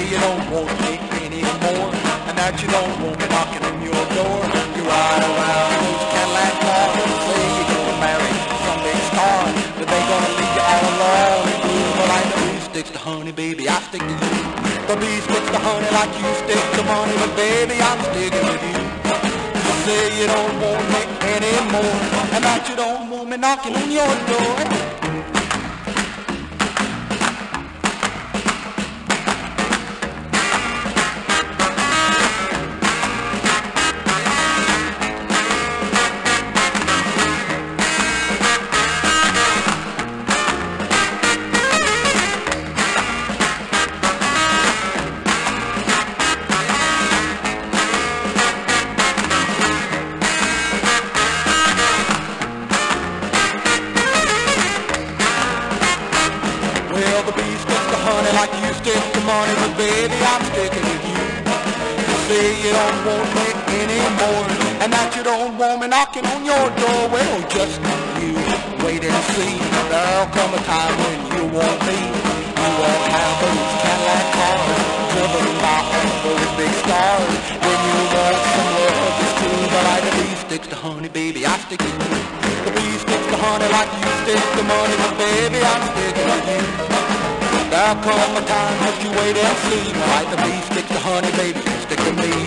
say you don't want me anymore and that you don't want me knocking on your door. You ride around in those Cadillac cars and say you're gonna marry some big star, but they gonna leave you all alone. But I know he sticks to honey, baby, I stick to you. The bee sticks to honey like you stick to money, but baby, I'm sticking with you. You say you don't want me anymore and that you don't want me knocking on your door. Like you stick to money, but baby, I'm sticking with you. You say you don't want me anymore, and that you don't want me knocking on your door. Well, just you wait and see. There'll come a time when you want me. You won't have those Cadillac cars, driven by those big stars. When you want some love, it's true, but like the bee sticks to honey, baby, I stick to you. The bee sticks to honey like you stick to money, but baby, I'm sticking with you. There'll come a time that you wait and see. Like the bee sticks to honey, baby, stick to me.